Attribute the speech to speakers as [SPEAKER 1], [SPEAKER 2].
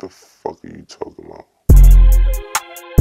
[SPEAKER 1] the fuck are you talking about?